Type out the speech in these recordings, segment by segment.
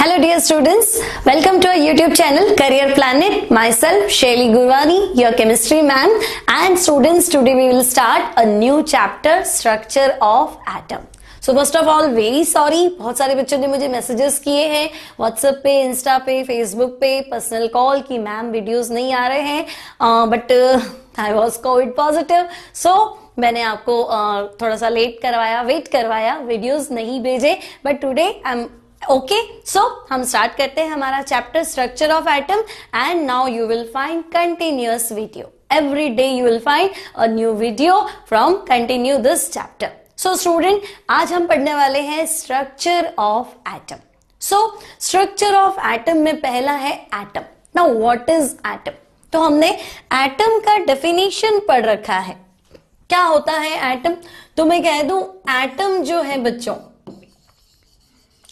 Hello dear students, welcome to our YouTube channel Career Planet. Myself Shelly Gurwani, your chemistry ma'am and students today we will start a new chapter structure of atom. So first of all very sorry बहुत सारे बच्चों ने मुझे messages किए हैं WhatsApp पे Insta पे Facebook पे पर्सनल कॉल की मैम वीडियोस नहीं आ रहे हैं but I was Covid positive so मैंने आपको uh, थोड़ा सा लेट करवाया वेट करवाया वीडियोस नहीं भेजे but today I am okay so हम स्टार्ट करते हैं हमारा chapter structure of atom and now you will find continuous video every day you will find a new video from continue this chapter. So student, आज हम पढ़ने वाले हैं structure of atom so structure of atom में पहला है atom now what is atom तो हमने एटम का डेफिनेशन पढ़ रखा है. क्या होता है एटम तो मैं कह दूँ एटम जो है बच्चों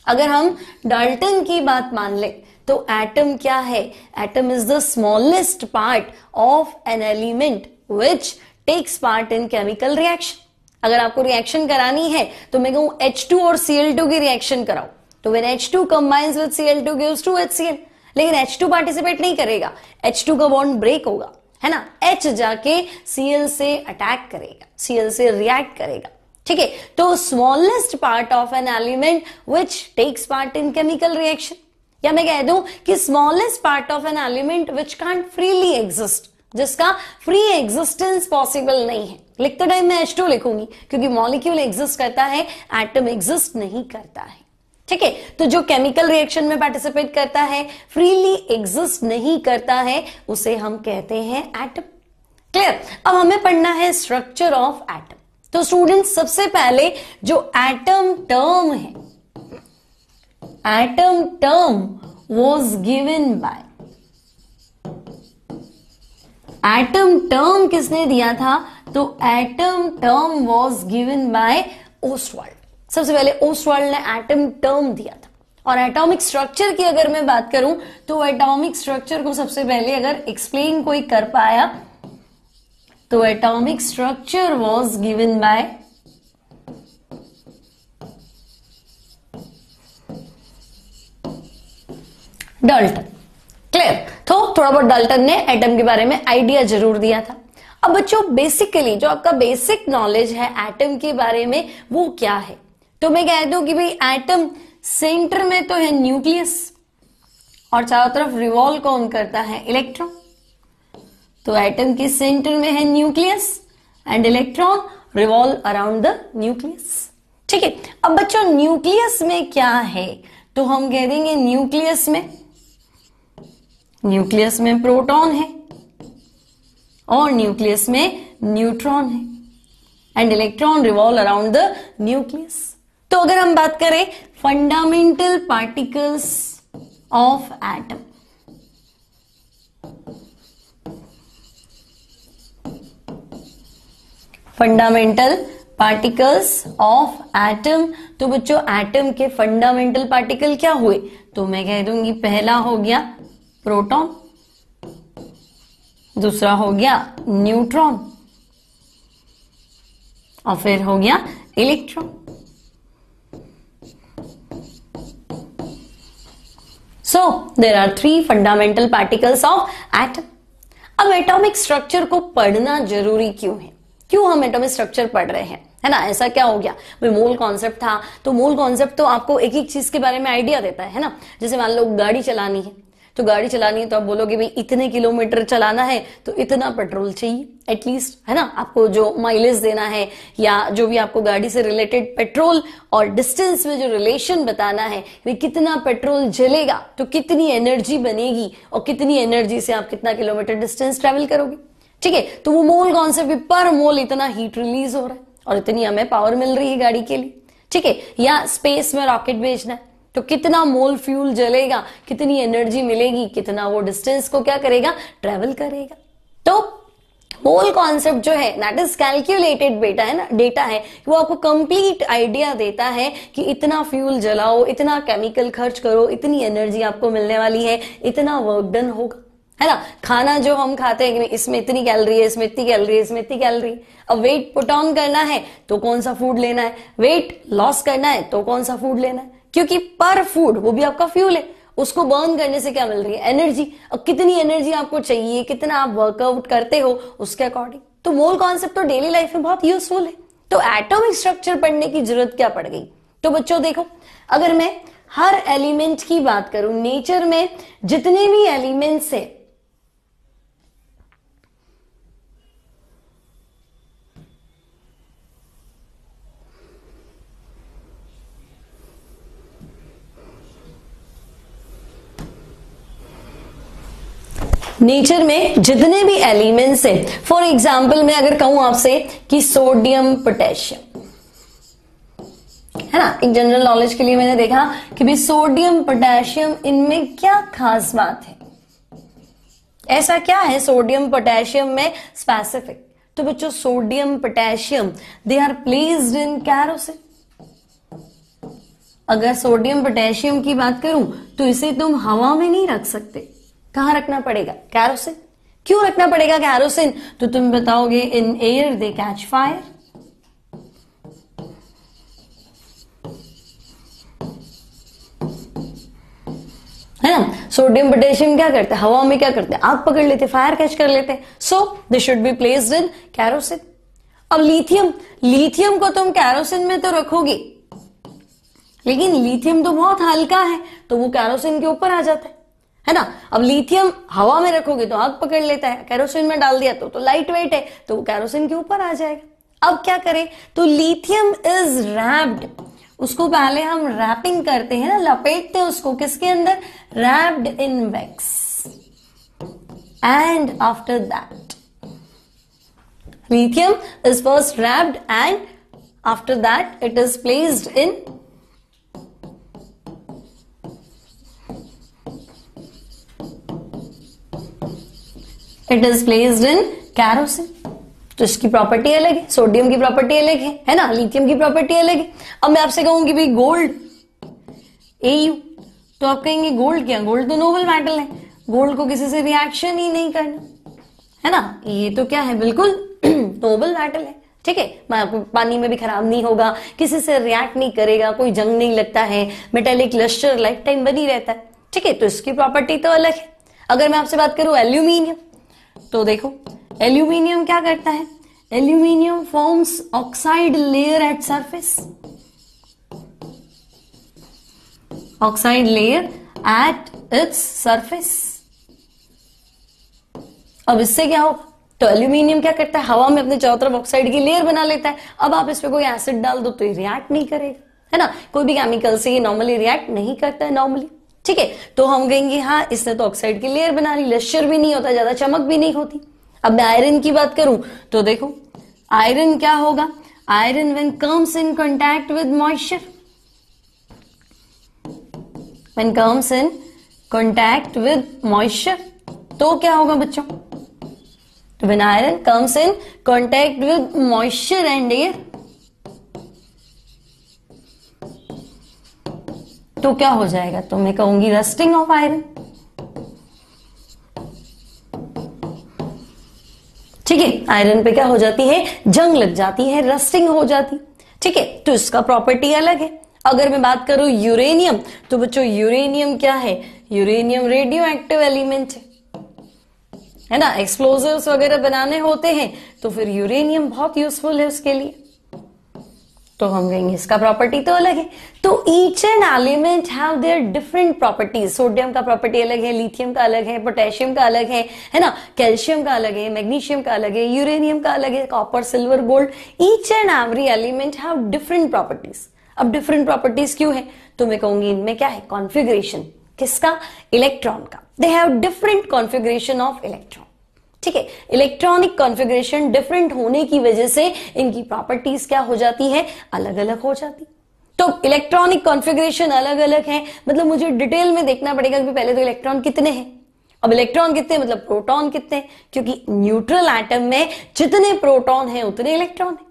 अगर हम डाल्टन की बात मान ले तो एटम क्या है? Atom is the smallest part of an element which takes part in chemical reaction अगर आपको रिएक्शन करानी है तो मैं कहूँ H2 और Cl2 की रिएक्शन कराओ। तो when H2 combines with Cl2 gives two HCl लेकिन H2 पार्टिसिपेट नहीं करेगा। H2 का बॉन्ड ब्रेक होगा, है ना? H जाके Cl से अटैक करेगा Cl से रिएक्ट करेगा। ठीक है? तो smallest part of an element which takes part in chemical reaction या मैं कह दूँ कि smallest part of an element which can't freely exist जिसका फ्री एग्जिस्टेंस पॉसिबल नहीं है। लिखते टाइम मैं H2 लिखूँगी, क्योंकि मॉलिक्यूल एग्जिस्ट करता है एटम एग्जिस्ट नहीं करता है। ठीक है? तो जो केमिकल रिएक्शन में पार्टिसिपेट करता है फ्रीली एग्जिस्ट नहीं करता है, उसे हम कहते हैं एटम क्लियर अब हमें पढ़ना है स्ट्रक्चर ऑफ़ एटम तो स्टूडेंट्स सबसे पहले जो एटम टर्म है atom term was given by atom term किसने दिया था? तो atom term was given by Ostwald सबसे पहले ओस्टवर्ल्ड ने एटम टर्म दिया था। और एटॉमिक स्ट्रक्चर की अगर मैं बात करूँ तो एटॉमिक स्ट्रक्चर को सबसे पहले अगर एक्सप्लेन कोई कर पाया तो atomic structure was given by Dalton clear तो थोड़ा बहुत डल्टन ने एटम के बारे में आइडिया ज़रूर दिया था। अब बच्चों बेसिकली जो आपका बेसिक नॉलेज है एटम के बारे में, वो क्या है? तो मैं कह दू कि भाई एटम सेंटर में तो है न्यूक्लियस और चारों तरफ़ रिवॉल्व कौन करता है? इलेक्ट्रॉन तो एटम के सेंटर में है nucleus and electron revolve around the nucleus ठीक है, अब बच्चों न्यूक्लियस में क्या है? तो हम कह देंगे न्यूक्लियस में न्यूक्लियस में प्रोटॉन है और न्यूक्लियस में न्यूट्रॉन है and electron revolve around the nucleus तो अगर हम बात करें fundamental particles of atom fundamental particles of atom तो बच्चों एटम के फंडामेंटल पार्टिकल क्या हुए? तो मैं कह दूँगी, पहला हो गया प्रोटॉन दूसरा हो गया न्यूट्रॉन और फिर हो गया electron so there are three fundamental particles of atom अब एटॉमिक स्ट्रक्चर को पढ़ना ज़रूरी क्यों है? क्यों हम एटॉमिक स्ट्रक्चर पढ़ रहे हैं? है ना? ऐसा क्या हो गया? भाई मूल कॉन्सेप्ट था। तो मूल कॉन्सेप्ट तो आपको एक एक चीज़ के बारे में आइडिया देता है ना? जैसे मान लो गाड़ी चलानी है। तो गाड़ी चलानी है तो आप बोलोगे, भाई, इतने किलोमीटर चलाना है तो इतना पेट्रोल चाहिए एटलीस्ट है ना? आपको जो माइलेज देना है या जो भी आपको गाड़ी से रिलेटेड पेट्रोल और डिस्टेंस में जो रिलेशन बताना है, भाई, कितना पेट्रोल जलेगा? तो कितनी एनर्जी बनेगी और कितनी एनर्जी से आप कितना किलोमीटर डिस्टेंस ट्रेवल करोगे? ठीक है तो वो मोल कॉन्सेप्ट पर मोल इतना हीट रिलीज़ हो रहा है और इतनी हमें पावर मिल रही है गाड़ी के लिए। ठीक है, या स्पेस में रॉकेट भेजना है तो कितना मोल फ्यूल जलेगा, कितनी एनर्जी मिलेगी, कितना वो डिस्टेंस को क्या करेगा ट्रेवल करेगा। तो मोल कॉन्सेप्ट जो है दैट इज़ कैलकुलेटेड बेटा है ना डेटा है, वो आपको कंप्लीट आइडिया देता है कि इतना फ्यूल जलाओ, इतना केमिकल खर्च करो, इतनी एनर्जी आपको मिलने वाली है, इतना वर्क डन होगा। है ना? खाना जो हम खाते हैं इसमें इतनी कैलोरी है, इसमें इतनी कैलोरी है, इसमें इतनी कैलोरी अब वेट पुट ऑन करना है तो कौन सा फ़ूड लेना है? वेट लॉस करना है तो कौन सा फ़ूड लेना है? क्योंकि पर फ़ूड वो भी आपका फ्यूल है। उसको बर्न करने से क्या मिल रही है? एनर्जी और कितनी एनर्जी आपको चाहिए, कितना आप वर्कआउट करते हो, उसके अकॉर्डिंग तो मोल कॉन्सेप्ट तो डेली लाइफ में बहुत यूजफुल है। तो एटॉमिक स्ट्रक्चर पढ़ने की ज़रूरत क्या पड़ गई? तो बच्चों देखो, अगर मैं हर एलिमेंट की बात करूँ नेचर में जितने भी एलिमेंट्स है नेचर में जितने भी एलिमेंट्स हैं। फॉर एग्ज़ाम्पल मैं अगर कहूँ आपसे कि सोडियम, पोटेशियम। है ना? एक जनरल नॉलेज के लिए मैंने देखा कि भाई सोडियम, पोटेशियम, इनमें क्या खास बात है? ऐसा क्या है सोडियम, पोटेशियम में स्पेसिफिक तो बच्चों, sodium, potassium they are placed in kerosene अगर सोडियम, पोटेशियम की बात करूँ तो इसे तुम हवा में नहीं रख सकते। कहाँ रखना पड़ेगा? कैरोसिन। क्यों रखना पड़ेगा कैरोसिन? तो तुम बताओगे in air they catch fire है ना? सोडियम, पोटेशियम क्या करते हैं? हवा में क्या करते हैं? आग पकड़ लेते फायर कैच कर लेते so they should be placed in kerosene अब लिथियम लिथियम को तुम कैरोसिन में तो रखोगे। लेकिन लिथियम तो बहुत हल्का है तो वो कैरोसिन के ऊपर आ जाता है। है ना? अब लिथियम हवा में रखोगे तो आग पकड़ लेता है। कैरोसिन में डाल दिया तो तो लाइट वेट है तो वो कैरोसिन के ऊपर आ जाएगा। अब क्या करें? तो लिथियम इज़ रैप्ड उसको पहले हम रैपिंग करते हैं ना, लपेटते हैं उसको। किसके अंदर? Wrapped in wax and after that lithium is first wrapped and after that it is placed in it is placed in kerosene तो इसकी प्रॉपर्टी अलग है सोडियम की प्रॉपर्टी अलग है है ना? लिथियम की प्रॉपर्टी अलग है। अब मैं आपसे कहूँगी भाई गोल्ड ए यू तो आप कहेंगे गोल्ड क्या? गोल्ड तो नोबल मेटल है। गोल्ड को किसी से रिएक्शन ही नहीं करना, है ना? ये तो क्या है? बिल्कुल नोबल मेटल है। ठीक है? पानी में भी खराब नहीं होगा, किसी से रिएक्ट नहीं करेगा, कोई जंग नहीं लगता है मेटेलिक लस्टर लाइफ टाइम बनी रहता है। ठीक है? तो इसकी प्रॉपर्टी तो अलग है। अगर मैं आपसे बात करूँ एल्यूमिनियम तो देखो एल्यूमिनियम क्या करता है? Aluminium forms oxide layer at surface oxide layer at its surface अब इससे क्या होगा? तो एल्यूमिनियम क्या करता है? हवा में अपने चारों तरफ़ ऑक्साइड की लेयर बना लेता है। अब आप इस पे कोई एसिड डाल दो तो ये रिएक्ट नहीं करेगा। है ना? कोई भी केमिकल से ये नॉर्मली रिएक्ट नहीं करता है नॉर्मली ठीक है? तो हम कहेंगे हाँ इसने तो ऑक्साइड की लेयर बना ली लश्चर भी नहीं होता, ज़्यादा चमक भी नहीं होती. अब मैं आयरन की बात करूँ तो देखो आयरन क्या होगा? Iron when comes in contact with moisture when comes in contact with moisture तो क्या होगा बच्चों? तो when iron comes in contact with moisture and air तो क्या हो जाएगा? तो मैं कहूँगी रस्टिंग ऑफ़ आयरन ठीक है आयरन पे क्या हो जाती है? जंग लग जाती है रस्टिंग हो जाती। ठीक है तो इसका प्रॉपर्टी अलग है। अगर मैं बात करूँ यूरेनियम तो बच्चों यूरेनियम क्या है? यूरेनियम रेडियो एक्टिव एलिमेंट है। है ना? एक्सप्लोजिव्स वगैरह बनाने होते हैं तो फिर यूरेनियम बहुत यूजफुल है उसके लिए। तो हम कहेंगे इसका प्रॉपर्टी तो अलग है। तो each and element have their different properties sodium का प्रॉपर्टी अलग है लिथियम का अलग है पोटेशियम का अलग है है ना? कैल्शियम का अलग है मैग्नीशियम का अलग है यूरेनियम का अलग है copper silver gold each and every element have different properties अब डिफरेंट प्रॉपर्टीज़ क्यों है? तो मैं कहूँगी इनमें क्या है? कॉन्फिग्रेशन किसका? इलेक्ट्रॉन का. They have different configuration of electron ठीक है इलेक्ट्रॉनिक कॉन्फ़िगरेशन डिफरेंट होने की वजह से इनकी प्रॉपर्टीज़ क्या हो जाती है? अलग अलग हो जाती। तो इलेक्ट्रॉनिक कॉन्फ़िगरेशन अलग अलग है मतलब मुझे डिटेल में देखना पड़ेगा कि पहले तो इलेक्ट्रॉन कितने हैं। अब इलेक्ट्रॉन कितने मतलब प्रोटॉन कितने क्योंकि न्यूट्रल एटम में जितने प्रोटॉन हैं, उतने इलेक्ट्रॉन है।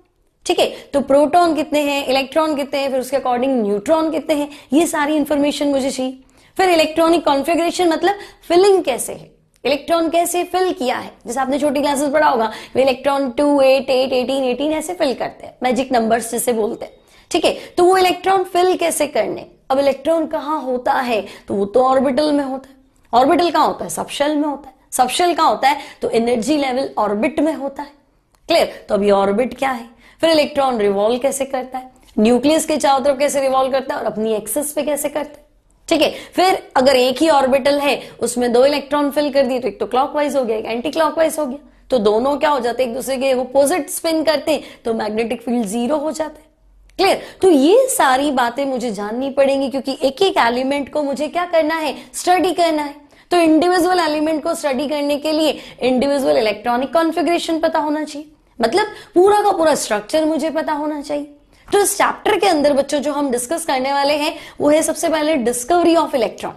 ठीक है तो प्रोटॉन कितने हैं इलेक्ट्रॉन कितने हैं, फिर उसके अकॉर्डिंग न्यूट्रॉन कितने हैं? ये सारी इंफॉर्मेशन मुझे चाहिए। फिर इलेक्ट्रॉनिक कॉन्फ़िगरेशन मतलब फिलिंग कैसे है? इलेक्ट्रॉन कैसे फिल किया है? जैसे आपने छोटी क्लासेस पढ़ा होगा, वे electron two eight eight eighteen eighteen ऐसे फिल करते हैं। मैजिक नंबर्स जिसे बोलते हैं। ठीक है? तो वो इलेक्ट्रॉन फिल कैसे करने? अब इलेक्ट्रॉन कहाँ होता है? तो वो तो ऑर्बिटल में होता है। ऑर्बिटल कहाँ होता है? सबशेल में होता है। सबशेल कहाँ होता है? तो एनर्जी लेवल ऑर्बिट में होता है। क्लियर तो अभी ऑर्बिट क्या है? फिर इलेक्ट्रॉन रिवॉल्व कैसे करता है? न्यूक्लियस के चारों तरफ़ कैसे रिवॉल्व करता है? और अपनी एक्सेस पे कैसे करता है? ठीक है, फिर अगर एक ही ऑर्बिटल है, उसमें दो इलेक्ट्रॉन फिल कर दिए तो एक तो क्लॉकवाइज हो गया, एक एंटी क्लॉकवाइज हो गया। तो दोनों क्या हो जाते एक दूसरे के अपोजिट स्पिन करते तो मैग्नेटिक फ़ील्ड ज़ीरो हो जाता है। क्लियर तो ये सारी बातें मुझे जाननी पड़ेंगी, क्योंकि एक एक एलिमेंट को मुझे क्या करना है? स्टडी करना है। तो इंडिविजुअल एलिमेंट को स्टडी करने के लिए इंडिविजुअल इलेक्ट्रॉनिक कॉन्फ़िगरेशन पता होना चाहिए। मतलब पूरा का पूरा स्ट्रक्चर मुझे पता होना चाहिए। तो इस चैप्टर के अंदर बच्चों, जो हम डिस्कस करने वाले हैं, वो है सबसे पहले डिस्कवरी ऑफ़ इलेक्ट्रॉन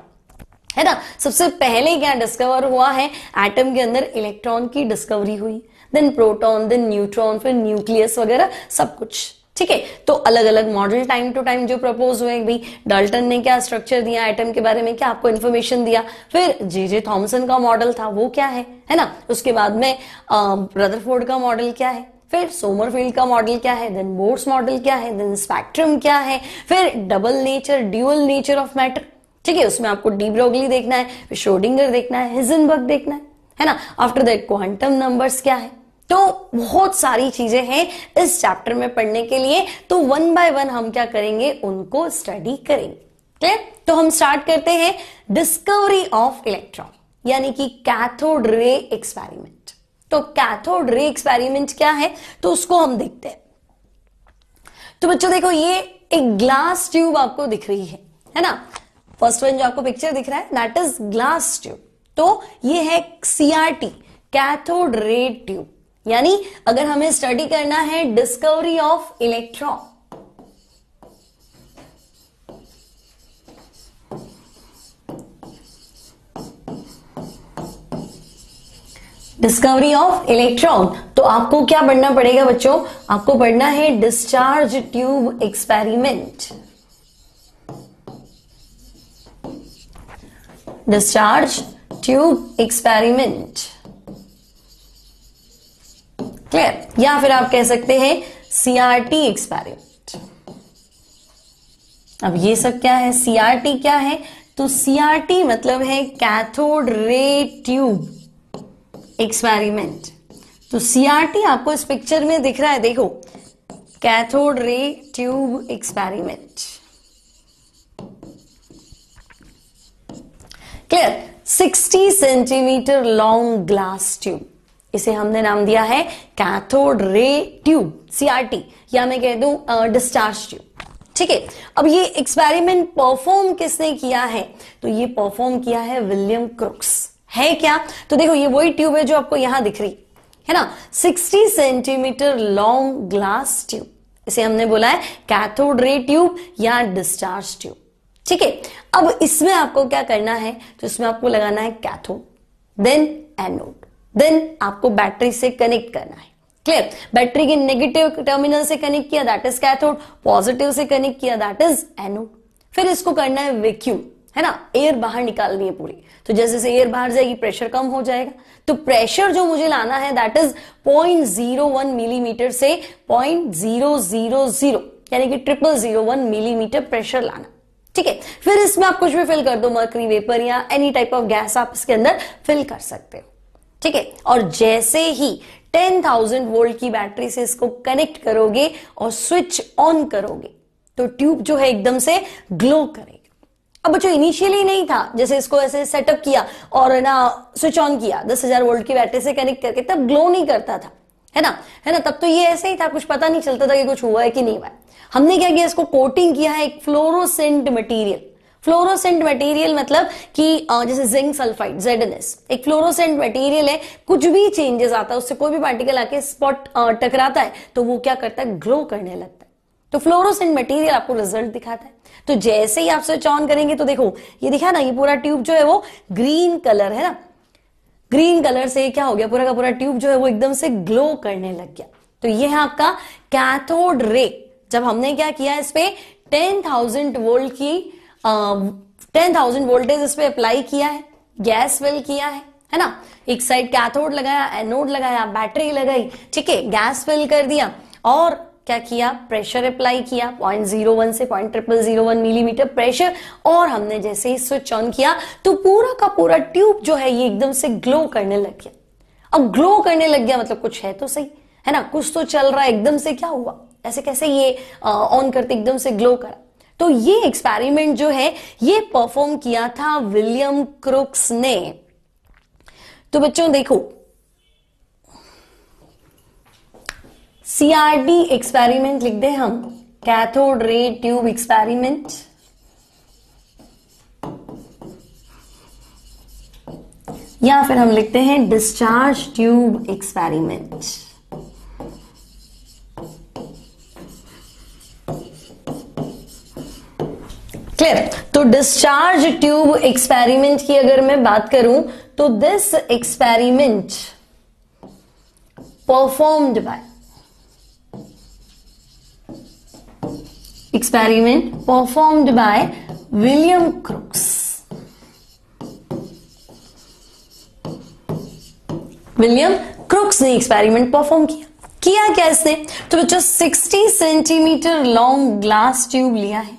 है ना? सबसे पहले क्या डिस्कवर हुआ है? एटम के अंदर इलेक्ट्रॉन की डिस्कवरी हुई. देन प्रोटॉन देन न्यूट्रॉन फिर न्यूक्लियस वगैरह, सब कुछ. ठीक है? तो अलग अलग मॉडल टाइम टू टाइम जो प्रपोज हुए भाई डाल्टन ने क्या स्ट्रक्चर दिया? एटम के बारे में क्या आपको इन्फॉर्मेशन दिया? फिर जे जे थॉमसन का मॉडल था, वो क्या है? है ना? उसके बाद में ब्रदरफोर्ड का मॉडल क्या है? फिर सोमरफील्ड का मॉडल क्या है? देन बोर्ड्स मॉडल क्या है? देन स्पेक्ट्रम क्या है? फिर double nature dual nature of matter ठीक है, उसमें आपको डी ब्रोगली देखना है, फिर शोडिंगर देखना है हिजनबर्ग देखना है है ना? आफ्टर दैट क्वांटम नंबर्स क्या है? तो बहुत सारी चीज़ें हैं इस चैप्टर में पढ़ने के लिए। तो वन बाय वन हम क्या करेंगे? उनको स्टडी करेंगे। क्लियर तो हम स्टार्ट करते हैं डिस्कवरी ऑफ़ इलेक्ट्रॉन यानी कि कैथोड रे एक्सपेरिमेंट तो कैथोड रे एक्सपेरिमेंट क्या है? तो उसको हम देखते हैं। तो बच्चों देखो, ये एक ग्लास ट्यूब आपको दिख रही है है ना? फ़र्स्ट वन जो आपको पिक्चर दिख रहा है दैट इज़ ग्लास ट्यूब तो ये है सीआरटी कैथोड रे ट्यूब यानी अगर हमें स्टडी करना है discovery of electron discovery of electron तो आपको क्या पढ़ना पड़ेगा बच्चों? आपको पढ़ना है discharge tube experiment discharge tube experiment clear या फिर आप कह सकते हैं सीआरटी एक्सपेरिमेंट अब ये सब क्या है? सीआरटी क्या है? तो सीआरटी मतलब है कैथोड रे ट्यूब एक्सपेरिमेंट तो सीआरटी आपको इस पिक्चर में दिख रहा है, देखो। Cathode ray tube experiment clear 60 centimetre long glass tube इसे हमने नाम दिया है कैथोड रे ट्यूब सीआरटी या मैं कह दू डिस्चार्ज ट्यूब ठीक है? अब ये एक्सपेरिमेंट परफॉर्म किसने किया है? तो ये परफॉर्म किया है विलियम क्रुक्स है क्या? तो देखो, ये वही ट्यूब है जो आपको यहाँ दिख रही, है ना? 60 सेंटीमीटर लॉन्ग ग्लास ट्यूब इसे हमने बोला है कैथोड रे ट्यूब या डिस्चार्ज ट्यूब ठीक है? अब इसमें आपको क्या करना है? तो इसमें आपको लगाना है कैथोड देन एनोड देन आपको बैटरी से कनेक्ट करना है। क्लियर बैटरी के नेगेटिव टर्मिनल से कनेक्ट किया दैट इज़ कैथोड पॉजिटिव से कनेक्ट किया दैट इज़ एनोड फिर इसको करना है वैक्यूम है ना? एयर बाहर निकालनी है पूरी। तो जैसे जैसे एयर बाहर जाएगी प्रेशर कम हो जाएगा। तो प्रेशर जो मुझे लाना है that is point zero one millimetre से पॉइंट ज़ीरो ज़ीरो ज़ीरो यानी कि triple zero one millimetre pressure लाना। ठीक है? फिर इसमें आप कुछ भी फिल कर दो मर्करी वेपर या एनी टाइप ऑफ़ गैस आप इसके अंदर फिल कर सकते हो। ठीक है? और जैसे ही 10,000 वोल्ट की बैटरी से इसको कनेक्ट करोगे और स्विच ऑन करोगे तो ट्यूब जो है एकदम से ग्लो करेगा। अब बच्चों इनिशियली नहीं था, जैसे इसको ऐसे सेटअप किया और ना स्विच ऑन किया, दस हज़ार वोल्ट की बैटरी से कनेक्ट करके, तब ग्लो नहीं करता था, है ना? है ना? तब तो ये ऐसे ही था, कुछ पता नहीं चलता था कि कुछ हुआ है कि नहीं हुआ है। हमने क्या किया, इसको कोटिंग किया है एक फ्लोरोसेंट मटेरियल फ्लोरोसेंट मटेरियल मतलब कि जैसे जिंक सल्फाइड जेडएनएस एक फ्लोरोसेंट मटेरियल है, कुछ भी चेंजेस आता है, उससे कोई भी पार्टिकल आके स्पॉट टकराता है तो वो क्या करता है ग्लो करने लगता है। तो फ्लोरोसेंट मटेरियल आपको रिज़ल्ट दिखाता है। तो जैसे ही आप स्विच ऑन करेंगे तो देखो, ये दिखा ना, ये पूरा ट्यूब जो है वो ग्रीन कलर है ना। ग्रीन कलर से क्या हो गया? पूरा का पूरा ट्यूब जो है वो एकदम से ग्लो करने लग गया। तो ये है आपका कैथोड रे जब हमने क्या किया इस पे? टेन थाउज़ेंड वोल्ट की टेन थाउज़ेंड वोल्टेज इस पे अप्लाई किया है। गैस फिल किया है है ना? एक साइड कैथोड लगाया एनोड लगाया बैटरी लगाई, ठीक है? गैस फिल कर दिया। और क्या किया? प्रेशर अप्लाई किया। पॉइंट ज़ीरो वन से point triple zero one millimetre pressure और हमने जैसे ही स्विच ऑन किया तो पूरा का पूरा ट्यूब जो है, ये एकदम से ग्लो करने लग गया। अब ग्लो करने लग गया मतलब कुछ है तो सही। है ना? कुछ तो चल रहा है, एकदम से क्या हुआ? ऐसे कैसे ये ऑन करते एकदम से ग्लो करा? तो ये एक्सपेरिमेंट जो है, ये परफॉर्म किया था विलियम क्रुक्स ने। तो बच्चों देखो सीआरडी एक्सपेरिमेंट लिख दे हम। कैथोड रे ट्यूब एक्सपेरिमेंट या फिर हम लिखते हैं डिस्चार्ज ट्यूब एक्सपेरिमेंट क्लियर तो डिस्चार्ज ट्यूब एक्सपेरिमेंट की अगर मैं बात करूँ तो this experiment performed by experiment performed by William Crookes William Crookes ने एक्सपेरिमेंट परफॉर्म किया। किया क्या इसने? तो बच्चों 60 सेंटीमीटर लॉन्ग ग्लास ट्यूब लिया है।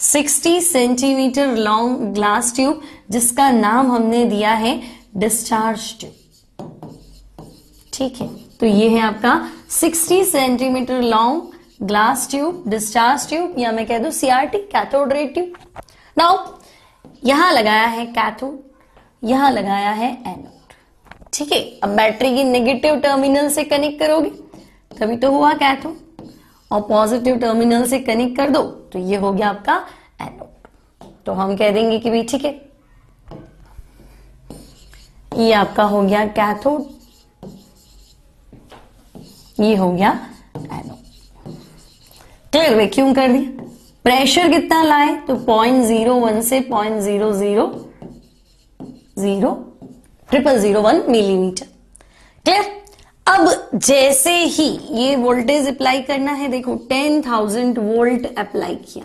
60 सेंटीमीटर लॉन्ग ग्लास ट्यूब जिसका नाम हमने दिया है डिस्चार्ज ट्यूब ठीक है? तो ये है आपका 60 centimetre long glass tube discharge tube या मैं कह दू CRT cathode ray tube now यहाँ लगाया है कैथोड यहाँ लगाया है एनोड ठीक है, अब बैटरी की नेगेटिव टर्मिनल से कनेक्ट करोगे, तभी तो हुआ कैथोड और पॉजिटिव टर्मिनल से कनेक्ट कर दो तो ये हो गया आपका एनोड तो हम कह देंगे कि भी ठीक है, ये आपका हो गया कैथोड ये हो गया एनोड क्लियर वैक्यूम कर दिया प्रेशर कितना लाए? तो पॉइंट ज़ीरो वन से point zero zero zero triple zero one millimetre clear अब जैसे ही ये वोल्टेज अप्लाई करना है, देखो टेन थाउज़ेंड वोल्ट अप्लाई किया।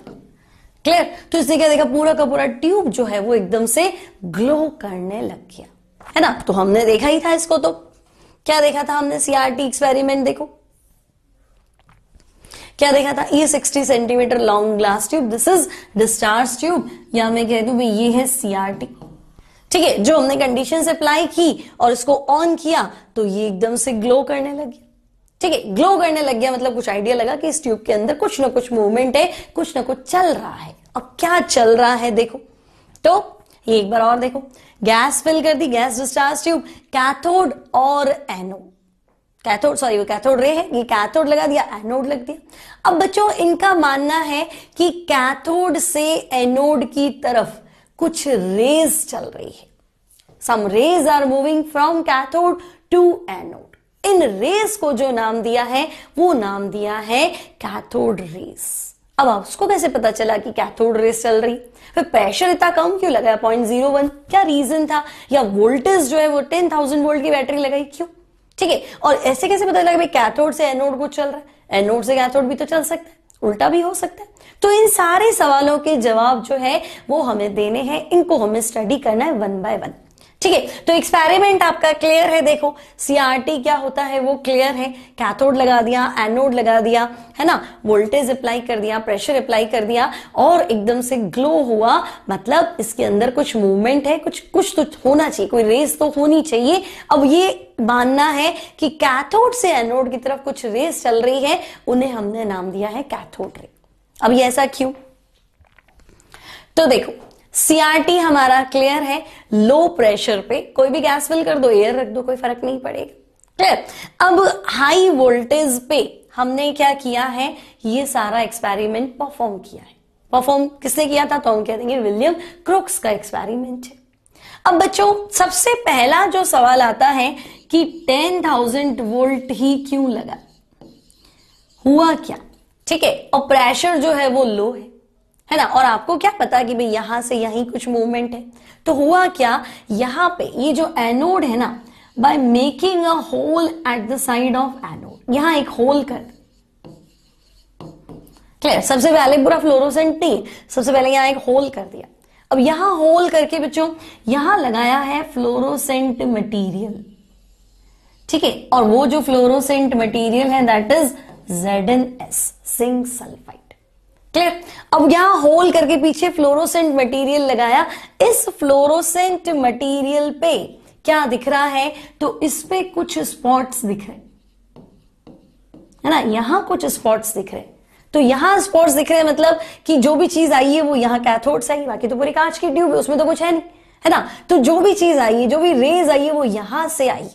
क्लियर तो इसने क्या देखा? पूरा का पूरा ट्यूब जो है, वो एकदम से ग्लो करने लग गया। है ना? तो हमने देखा ही था इसको तो। क्या देखा था हमने? सीआरटी एक्सपेरिमेंट देखो। क्या देखा था? ये 60 centimetre long glass tube this is discharge tube या मैं कह दू ये है सीआरटी ठीक है, जो हमने कंडीशन अप्लाई की और इसको ऑन किया तो ये एकदम से ग्लो करने लग ठीक है ग्लो करने लग गया मतलब कुछ आइडिया लगा कि इस ट्यूब के अंदर कुछ ना कुछ मूवमेंट है, कुछ ना कुछ चल रहा है। अब क्या चल रहा है, देखो। तो ये एक बार और देखो। गैस फिल कर दी गैस डिस्चार्ज ट्यूब कैथोड और एनोड कैथोड सॉरी वो कैथोड रे है, ये कैथोड लगा दिया एनोड लग दिया। अब बच्चों, इनका मानना है कि कैथोड से एनोड की तरफ़ कुछ रेज चल रही है। Some rays are moving from cathode to anode in rays को जो नाम दिया है, वो नाम दिया है कैथोड रेस अब आप उसको कैसे पता चला कि कैथोड रेस चल रही? फिर प्रेशर इतना कम क्यों लगाया पॉइंट ज़ीरो वन क्या रीजन था? या वोल्टेज जो है वो टेन थाउज़ेंड वोल्ट की बैटरी लगाई? क्यों? ठीक है, और ऐसे कैसे पता लगा भाई कैथोड से एनोड को चल रहा है? एनोड से कैथोड भी तो चल सकता है, उल्टा भी हो सकता है। तो इन सारे सवालों के जवाब जो है, वो हमें देने हैं, इनको हमें स्टडी करना है वन बाय वन ठीक है तो एक्सपेरिमेंट आपका क्लियर है, देखो। सीआरटी क्या होता है, वो क्लियर है। कैथोड लगा दिया एनोड लगा दिया, है ना? वोल्टेज अप्लाई कर दिया प्रेशर अप्लाई कर दिया, और एकदम से ग्लो हुआ। मतलब इसके अंदर कुछ मूवमेंट है, कुछ कुछ तो होना चाहिए, कोई रेस तो होनी चाहिए। अब ये मानना है कि कैथोड से एनोड की तरफ़ कुछ रेस चल रही है, उन्हें हमने नाम दिया है कैथोड रे अब ये ऐसा क्यों? तो देखो सीआरटी हमारा क्लियर है। लो प्रेशर पे कोई भी गैस फिल कर दो एयर रख दो, कोई फ़र्क नहीं पड़ेगा। क्लियर अब हाई वोल्टेज पे हमने क्या किया है? ये सारा एक्सपेरिमेंट परफॉर्म किया है। परफॉर्म किसने किया था? तो हम कह देंगे विलियम क्रुक्स का एक्सपेरिमेंट है। अब बच्चों, सबसे पहला जो सवाल आता है कि टेन थाउज़ेंड वोल्ट ही क्यों लगा? हुआ क्या? ठीक है? और प्रेशर जो है वो लो है। है ना? और आपको क्या पता कि भाई यहाँ से यहीं कुछ मूवमेंट है? तो हुआ क्या? यहाँ पे ये जो एनोड है ना by making a hole at the side of anode यहाँ एक होल कर क्लियर सबसे पहले पूरा फ्लोरोसेंट नहीं, सबसे पहले यहाँ एक होल कर दिया। अब यहाँ होल करके बच्चों, यहाँ लगाया है फ्लोरोसेंट मटेरियल ठीक है? और वो जो फ्लोरोसेंट मटेरियल है that is Z N S zinc sulphide clear अब यहाँ होल करके पीछे फ्लोरोसेंट मटेरियल लगाया। इस फ्लोरोसेंट मटेरियल पे क्या दिख रहा है? तो इस पे कुछ स्पॉट्स दिख रहे है। ना? यहाँ कुछ स्पॉट्स दिख रहे तो यहाँ स्पॉट्स दिख रहे हैं मतलब कि जो भी चीज़ आई है वो यहाँ कैथोड से आई, बाकी तो पूरी कांच की ट्यूब है, उसमें तो कुछ है नहीं। है ना? तो जो भी चीज़ आई है, जो भी रेज आई है वो यहाँ से आई।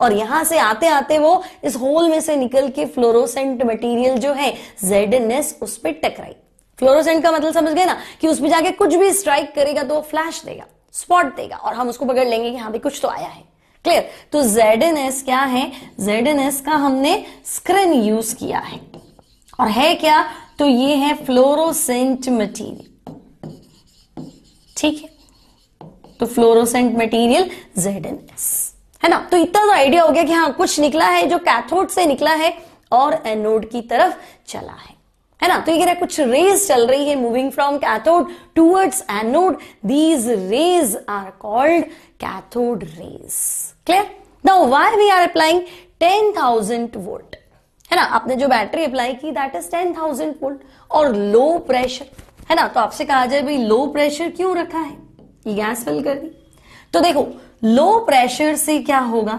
और यहाँ से आते आते वो इस होल में से निकल के फ्लोरोसेंट मटेरियल जो है जेड एन एस उस पर टकराई। फ्लोरोसेंट का मतलब समझ गए ना कि उसमें जाके कुछ भी स्ट्राइक करेगा तो फ्लैश देगा स्पॉट देगा और हम उसको पकड़ लेंगे कि हाँ भी कुछ तो आया है। क्लियर तो जेड एन एस क्या है? जेड एन एस का हमने स्क्रीन यूज़ किया है। और है क्या? तो ये है फ्लोरोसेंट मटेरियल ठीक है? तो फ्लोरोसेंट मटेरियल जेड एस है ना? तो इतना तो आइडिया हो गया कि हाँ कुछ निकला है, जो कैथोड से निकला है और एनोड की तरफ़ चला है। है ना? तो ये कह रहा है, कुछ रेज चल रही है moving from cathode towards anode these rays are called cathode rays clear now why we are applying 10000 volt है ना? आपने जो बैटरी अप्लाई की दैट इज़ 10000 वोल्ट और लो प्रेशर है ना? तो आपसे कहा जाए, भाई लो प्रेशर क्यों रखा है? ये गैस फिल कर दी। तो देखो लो प्रेशर से क्या होगा?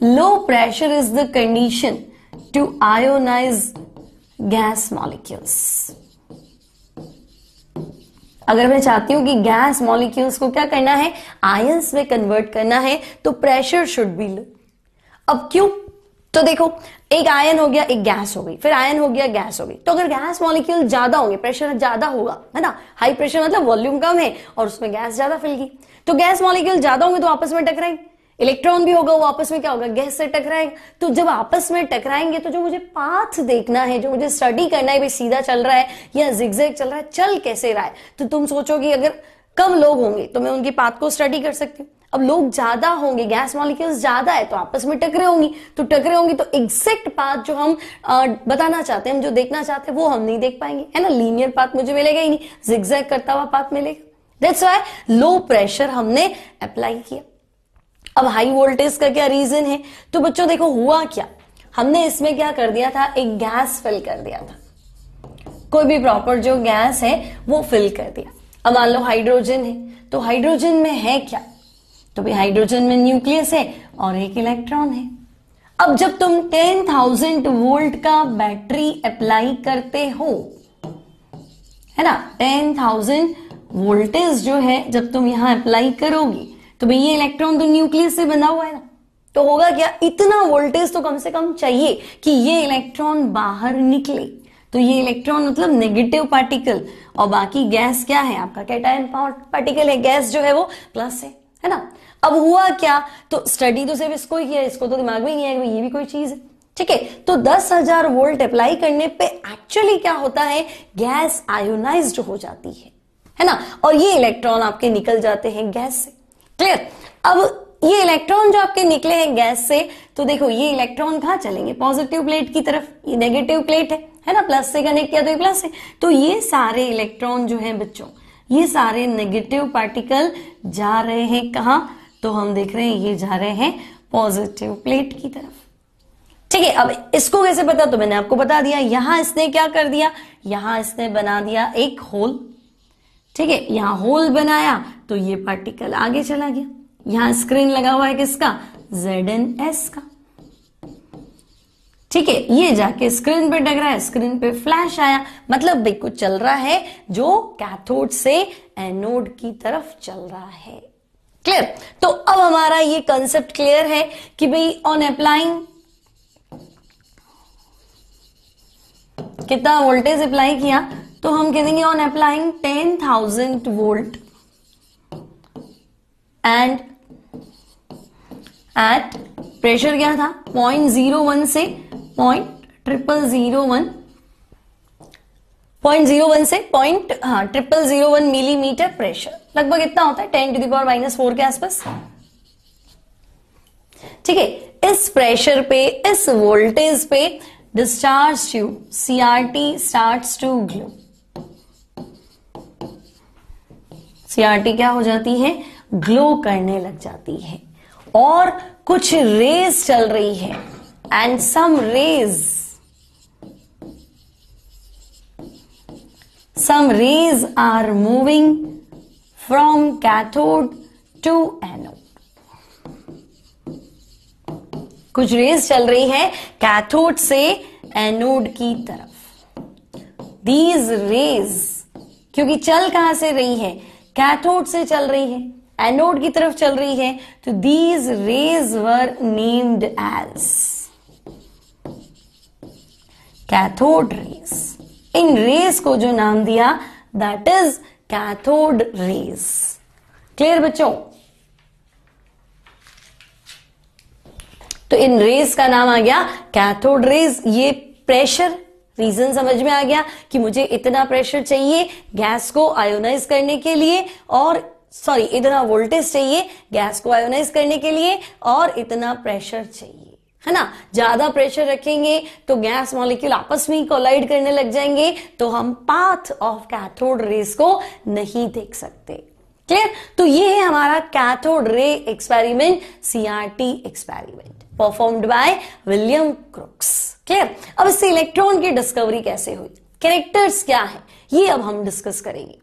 Low pressure is the condition to ionise gas molecules अगर मैं चाहती हूँ कि गैस मॉलिक्यूल्स को क्या करना है? आयंस में कन्वर्ट करना है तो प्रेशर शुड बी लो अब क्यों? तो देखो एक आयन हो गया, एक गैस हो गई। फिर आयन हो गया गैस हो गई। तो अगर गैस मॉलिक्यूल ज़्यादा होंगे प्रेशर ज़्यादा होगा, है ना? हाई प्रेशर मतलब वॉल्यूम कम है और उसमें गैस ज़्यादा फिल गई तो गैस मॉलिक्यूल ज़्यादा होंगे तो आपस में टकराएँगे। इलेक्ट्रॉन भी होगा, वो आपस में क्या होगा? गैस से टकराएगा। तो जब आपस में टकराएँगे तो जो मुझे पाथ देखना है, जो मुझे स्टडी करना है, भाई सीधा चल रहा है या जिगजैग चल रहा है, चल कैसे रहा है? तो तुम सोचोगे, अगर कम लोग होंगे तो मैं उनकी पाथ को स्टडी कर सकती हूँ। अब लोग ज़्यादा होंगे गैस मॉलिक्यूल्स ज़्यादा है तो आपस में टकरे होंगी। तो टकरे होंगी तो एग्जैक्ट पाथ जो हम आ, बताना चाहते हैं हम जो देखना चाहते हैं वो हम नहीं देख पाएँगे। है ना? लीनियर पाथ मुझे मिलेगा ही नहीं। जिगजैग करता हुआ पाथ मिलेगा। दैट्स वाई लो प्रेशर हमने अप्लाई किया। अब हाई वोल्टेज का क्या रीजन है? तो बच्चों देखो हुआ क्या? हमने इसमें क्या कर दिया था? एक गैस फिल कर दिया था। कोई भी प्रॉपर जो गैस है वो फिल कर दिया। अब मान लो हाइड्रोजन है। तो हाइड्रोजन में है क्या? तो भाई हाइड्रोजन में न्यूक्लियस है और एक इलेक्ट्रॉन है। अब जब तुम 10,000 वोल्ट का बैटरी अप्लाई करते हो है ना? 10,000 वोल्टेज जो है जब तुम यहाँ अप्लाई करोगी तो भाई ये इलेक्ट्रॉन तो न्यूक्लियस से बना हुआ है ना। तो होगा क्या? इतना वोल्टेज तो कम से कम चाहिए कि ये इलेक्ट्रॉन बाहर निकले। तो ये इलेक्ट्रॉन मतलब नेगेटिव पार्टिकल और बाकी गैस क्या है? आपका कैटायन पार्टिकल है गैस जो है वो प्लस है। है ना? अब हुआ क्या? तो स्टडी तो सिर्फ़ इसको ही किया, इसको तो दिमाग में नहीं आएगा ये भी कोई चीज़ है। ठीक है? तो दस हज़ार वोल्ट अप्लाई करने पे एक्चुअली क्या होता है? गैस आयोनाइज हो जाती है। है ना? और ये इलेक्ट्रॉन आपके निकल जाते हैं गैस से। क्लियर अब ये इलेक्ट्रॉन जो आपके निकले हैं गैस से तो देखो, ये इलेक्ट्रॉन कहा चलेंगे? पॉजिटिव प्लेट की तरफ़। ये नेगेटिव प्लेट है। है ना? प्लस से कनेक्ट किया तो ये प्लस है। तो ये सारे इलेक्ट्रॉन जो है बच्चों ये सारे नेगेटिव पार्टिकल जा रहे हैं कहा? तो हम देख रहे हैं ये जा रहे हैं पॉजिटिव प्लेट की तरफ़। ठीक है, अब इसको कैसे पता? तो मैंने आपको बता दिया, यहाँ इसने क्या कर दिया? यहाँ इसने बना दिया एक होल ठीक है, यहाँ होल बनाया तो ये पार्टिकल आगे चला गया। यहाँ स्क्रीन लगा हुआ है किसका? जेड एन एस का। ठीक है, ये जाके स्क्रीन पे डग रहा है स्क्रीन पे फ्लैश आया। मतलब भाई, कुछ चल रहा है जो कैथोड से एनोड की तरफ़ चल रहा है। क्लियर तो अब हमारा ये कंसेप्ट क्लियर है कि भाई ऑन अप्लाइंग कितना वोल्टेज अप्लाई किया तो हम कह देंगे on applying ten thousand volt and at pressure क्या था? पॉइंट ज़ीरो वन से point triple zero one point zero one से पॉइंट हाँ triple zero one millimetre pressure लगभग इतना होता है ten to the power minus four के आसपास. ठीक है, इस प्रेशर पे, इस वोल्टेज पे discharge tube CRT start to glow CRT क्या हो जाती है? ग्लो करने लग जाती है. और कुछ रेज चल रही है। And some rays some rays are moving from cathode to anode. कुछ रेज चल रही है कैथोड से एनोड की तरफ़। दीज रेज क्योंकि चल कहाँ से रही है? कैथोड से चल रही है। एनोड की तरफ़ चल रही है तो these rays were named as cathode rays in rays को जो नाम दिया that is cathode rays clear बच्चों? तो इन रेस का नाम आ गया कैथोड रेस ये प्रेशर रीजन समझ में आ गया कि मुझे इतना प्रेशर चाहिए गैस को आयोनाइज करने के लिए और सॉरी इतना वोल्टेज चाहिए गैस को आयोनाइज करने के लिए और इतना प्रेशर चाहिए, है ना? ज़्यादा प्रेशर रखेंगे तो गैस मॉलिक्यूल आपस में कोलाइड करने लग जाएँगे तो हम पाथ ऑफ़ कैथोड रेस को नहीं देख सकते। क्लियर तो ये है हमारा cathode ray experiment CRT experiment performed by William Crookes clear अब इससे इलेक्ट्रॉन की डिस्कवरी कैसे हुई? कैरेक्टर्स क्या है? ये अब हम डिस्कस करेंगे।